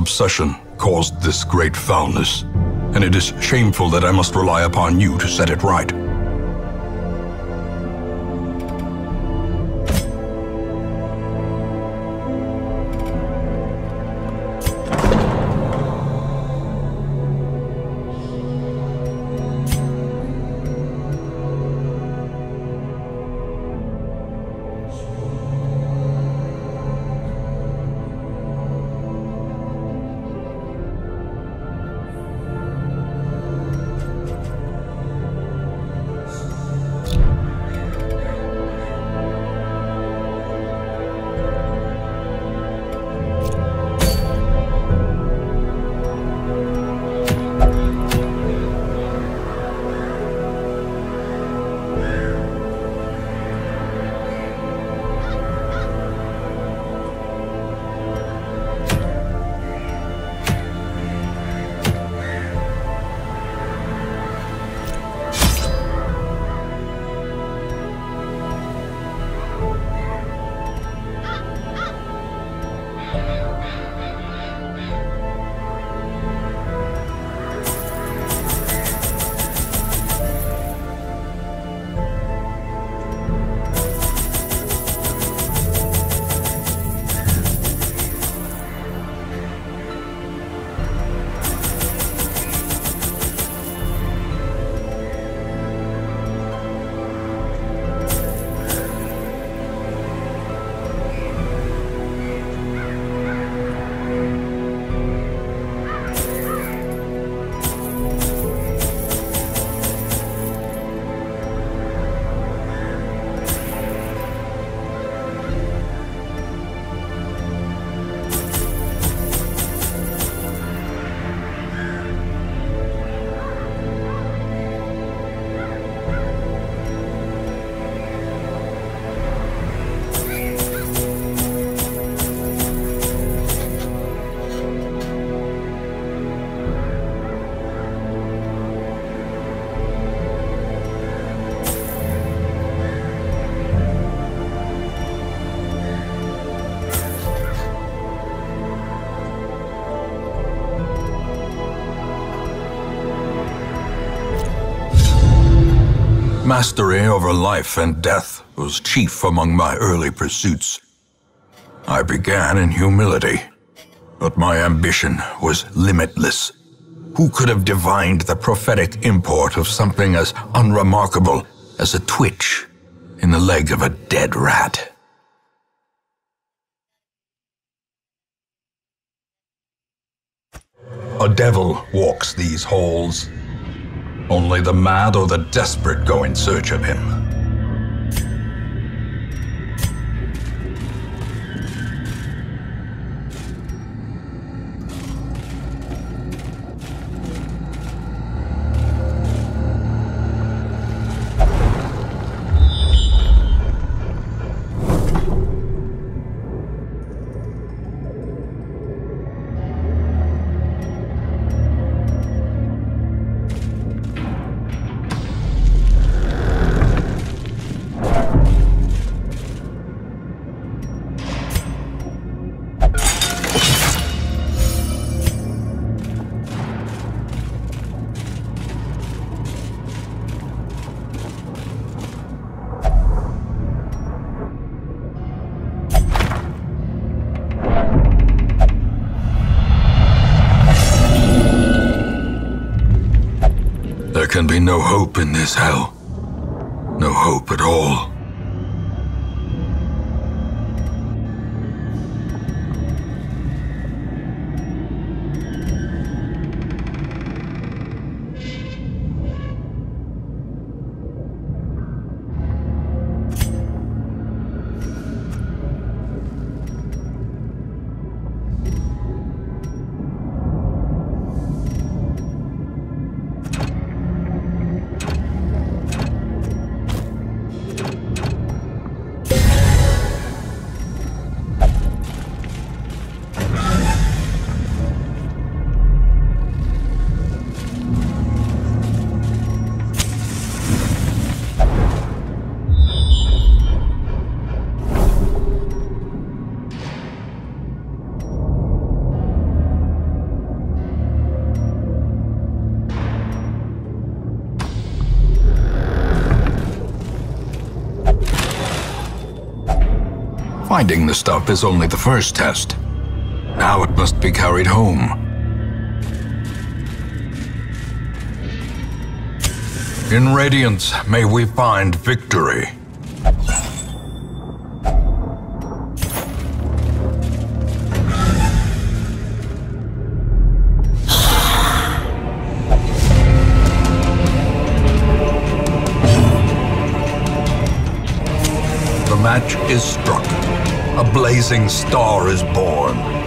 obsession caused this great foulness, and it is shameful that I must rely upon you to set it right. Mastery over life and death was chief among my early pursuits. I began in humility, but my ambition was limitless. Who could have divined the prophetic import of something as unremarkable as a twitch in the leg of a dead rat? A devil walks these halls, only the mad or the desperate go in search of him. No hope in this hell. No hope at all. Finding the stuff is only the first test. Now it must be carried home. In Radiance, may we find victory. The match is struck. Blazing star is born.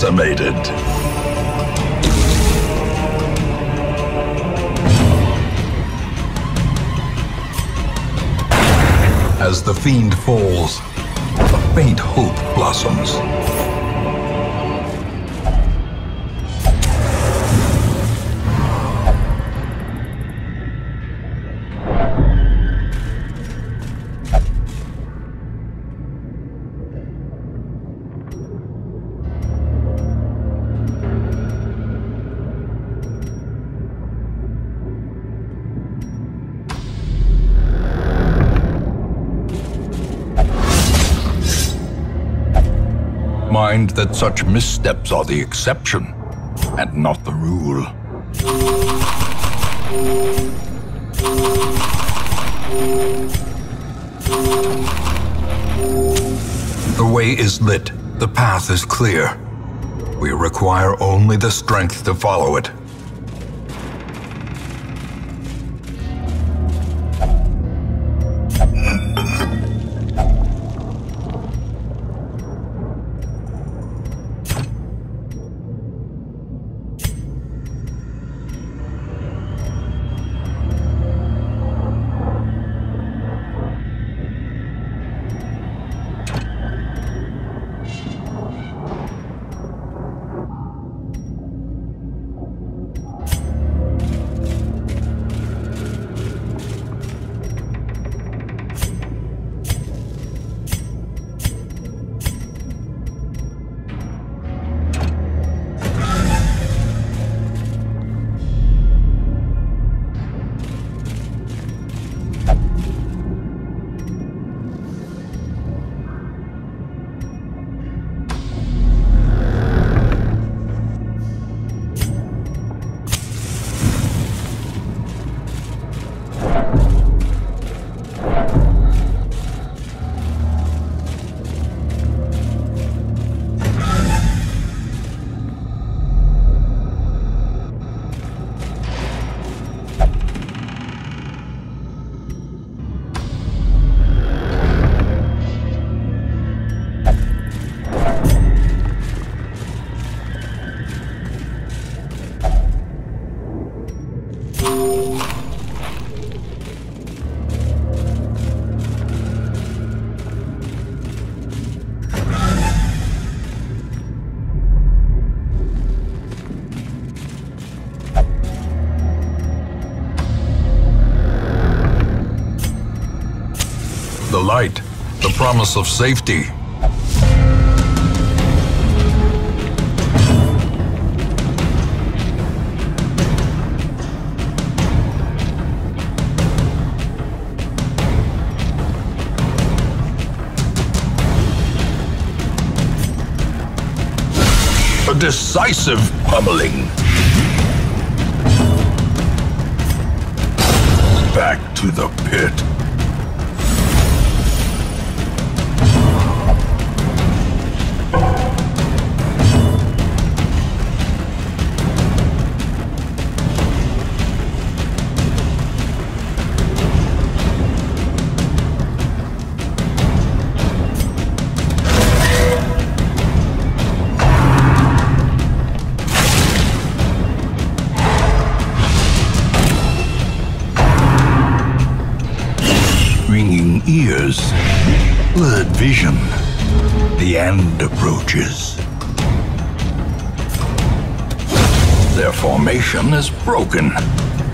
Decimated. As the fiend falls, a faint hope blossoms. Mind that such missteps are the exception and not the rule. The way is lit, the path is clear. We require only the strength to follow it. Promise of safety. A decisive pummeling. Back to the pit. Formation is broken.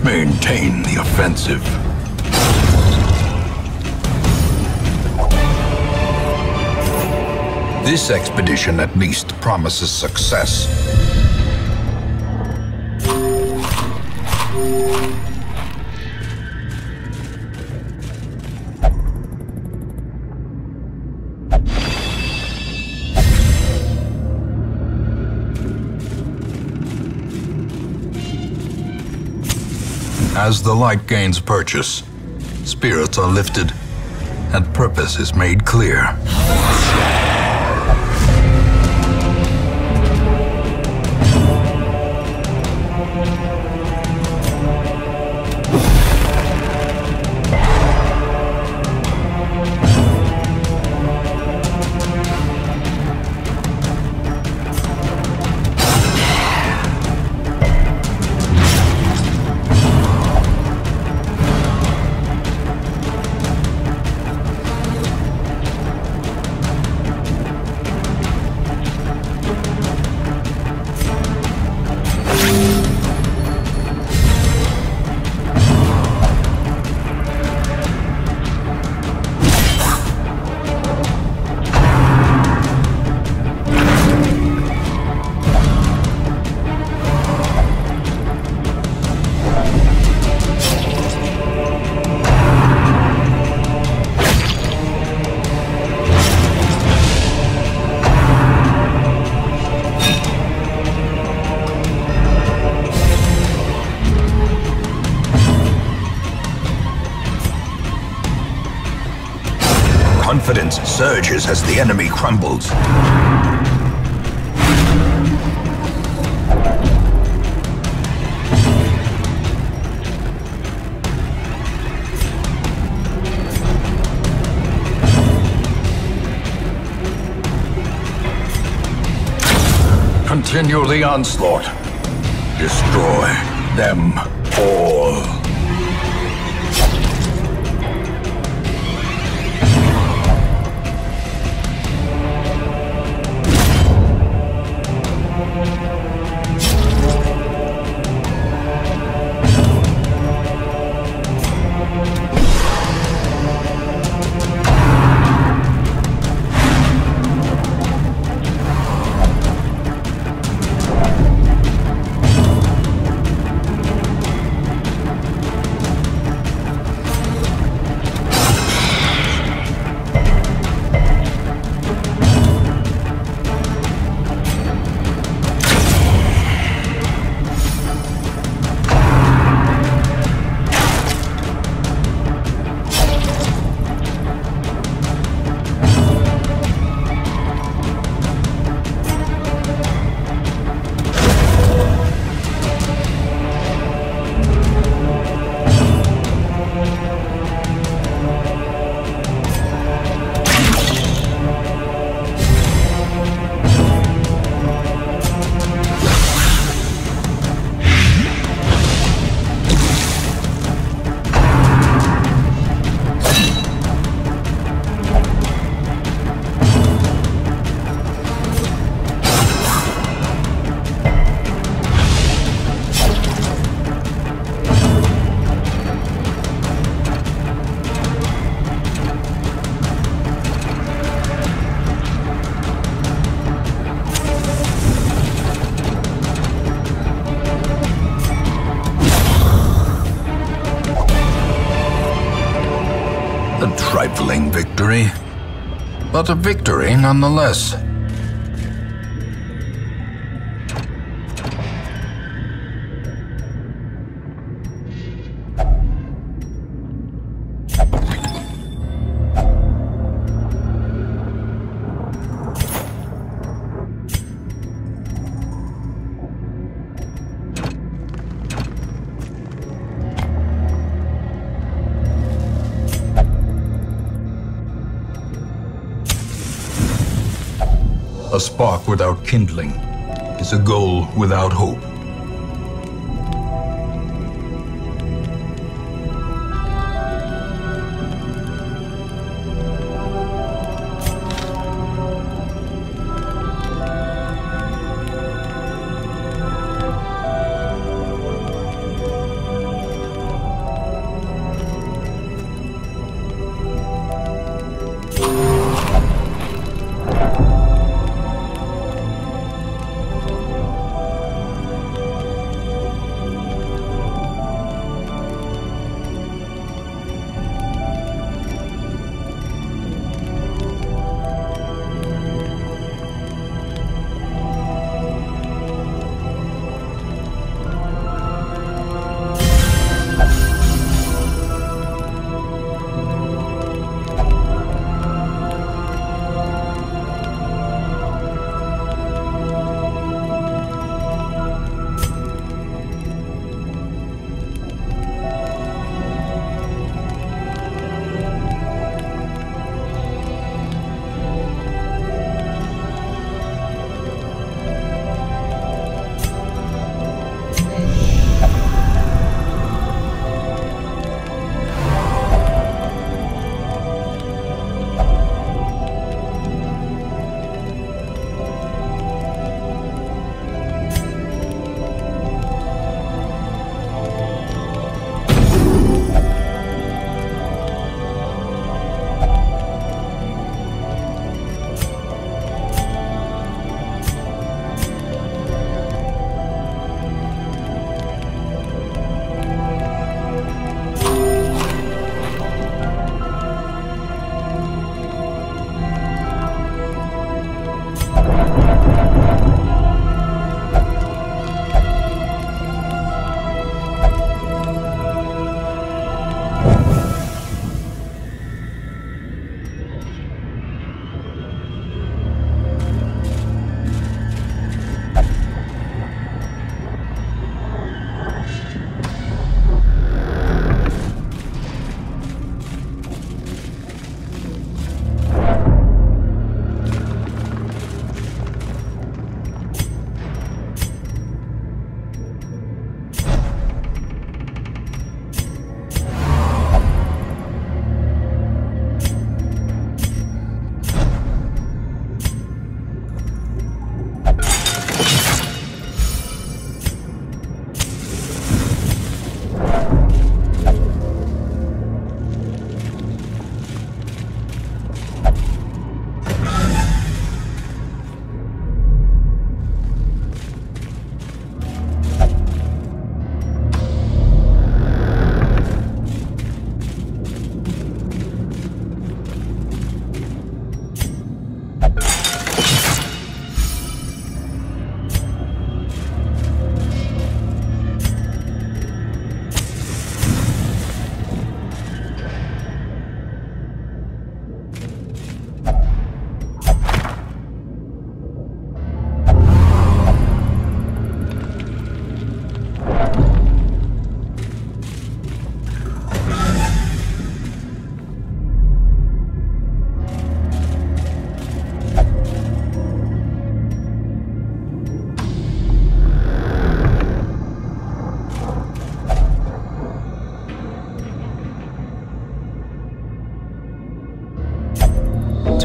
Maintain the offensive. This expedition at least promises success. As the light gains purchase, spirits are lifted, and purpose is made clear. Surges as the enemy crumbles. Continue the onslaught. Destroy them all. Failing victory, but a victory nonetheless. Spark without kindling is a goal without hope.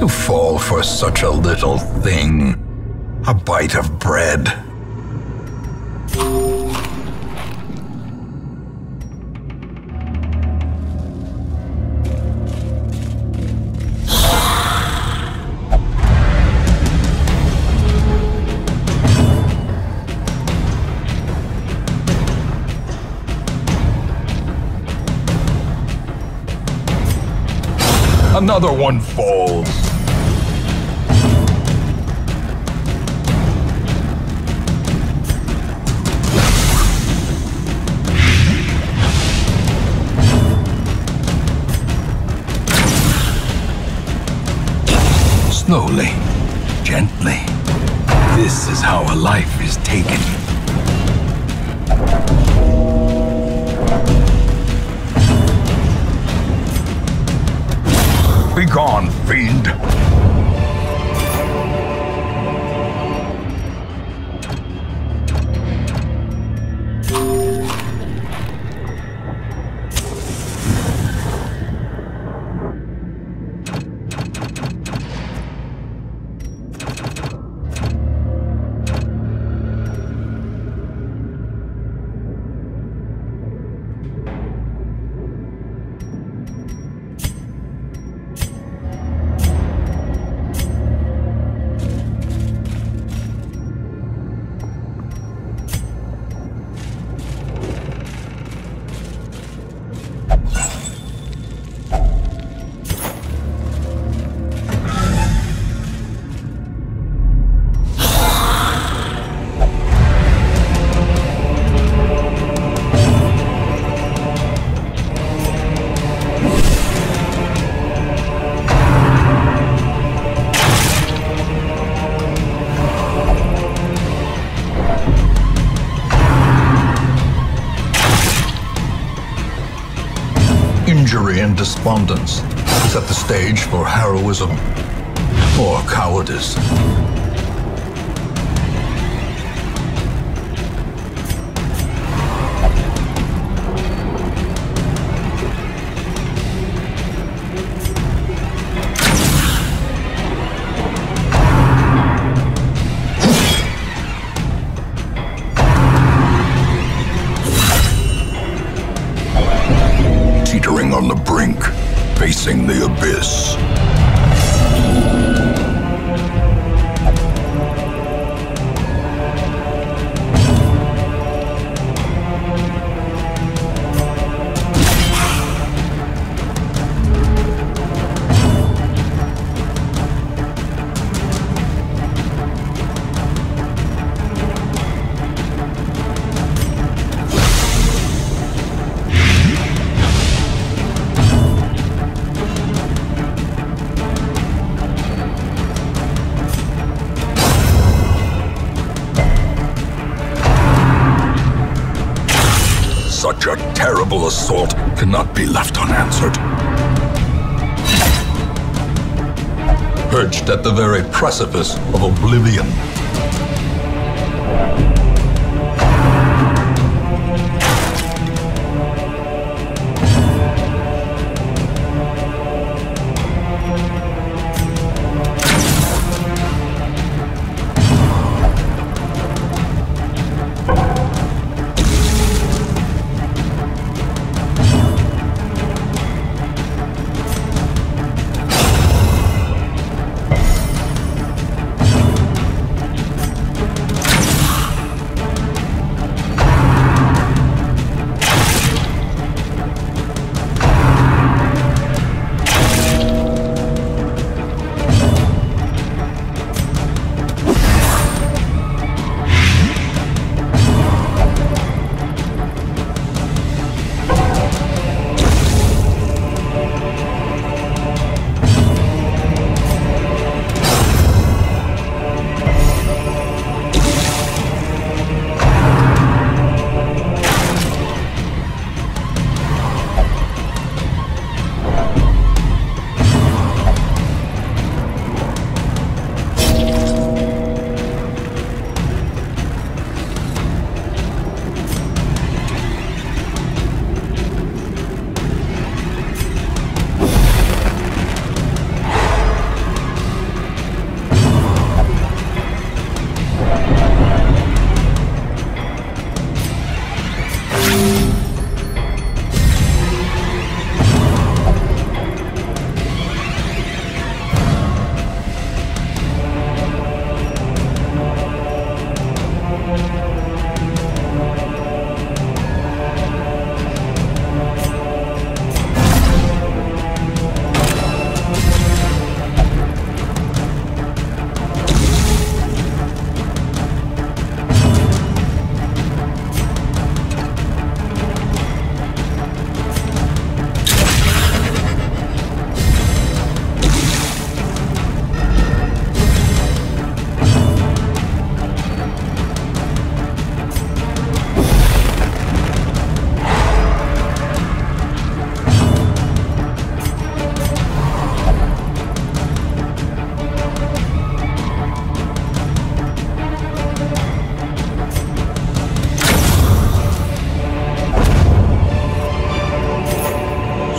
to fall for such a little thing. A bite of bread. another one falls. Begone, despondence set the stage for heroism or cowardice. Terrible assault cannot be left unanswered. Perched at the very precipice of oblivion.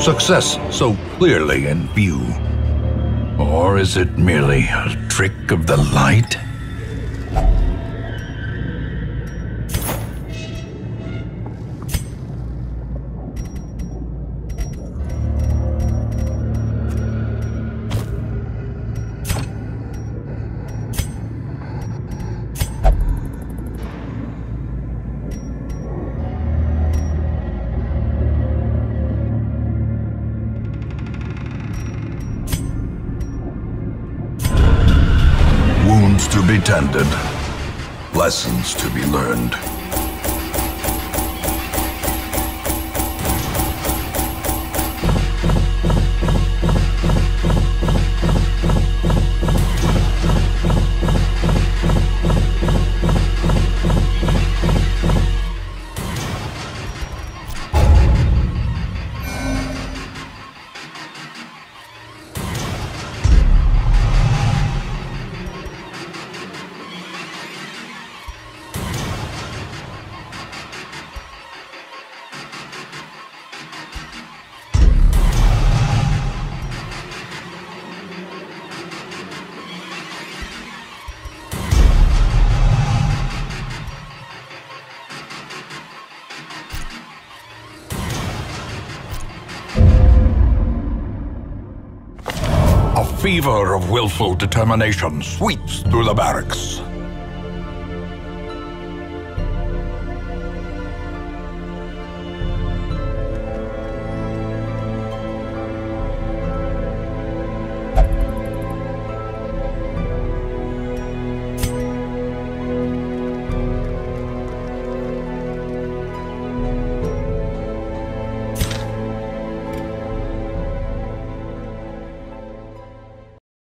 Success so clearly in view. Or is it merely a trick of the light? Lessons to be learned. Fever of willful determination sweeps through the barracks.